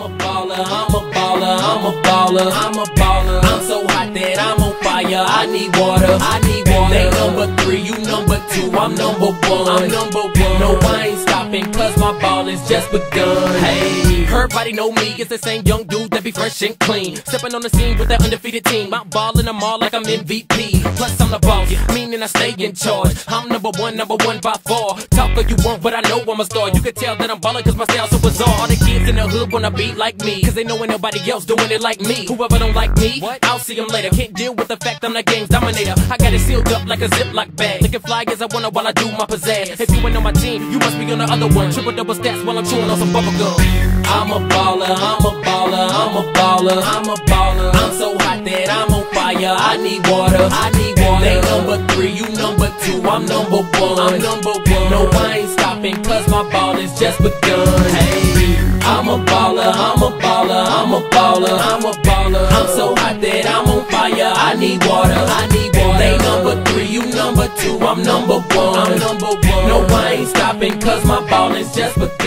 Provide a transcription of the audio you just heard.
a baller, I'm a baller, I'm a baller, I'm a baller. I'm so hot that I'm on fire. I need water, I need water. They number three, you number two, I'm number one. I'm number one. No, I ain't stopping, cause my ball is just begun. Hey, everybody know me, it's the same young dude that be fresh and clean. Stepping on the scene with that undefeated team. I'm balling them all like I'm MVP. Plus, I'm the meaning I stay in charge. I'm number one, number one by far. Talk all you want, but I know I'm a star. You can tell that I'm ballin' cause my style's so bizarre. All the kids in the hood wanna be like me, cause they know ain't nobody else doing it like me. Whoever don't like me, what? I'll see them later. Can't deal with the fact I'm the game's dominator. I got it sealed up like a Ziploc bag. Looking fly as I wanna while I do my pizzazz. If you ain't on my team, you must be on the other one. Triple double stats while I'm chewing on some bubble gum. I'm a baller, I'm a baller, I'm a baller, I'm a baller. I'm so hot that I'm on fire. I need water, I need water. Two, I'm number one. I'm number one. No, I ain't stopping, cause my ball is just begun. Hey, I'm a baller, I'm a baller, I'm a baller, I'm a baller. I'm so hot that I'm on fire. I need water, I need water. They number three, you number two, I'm number one. I'm number one. No, I ain't stopping, cause my ball is just begun.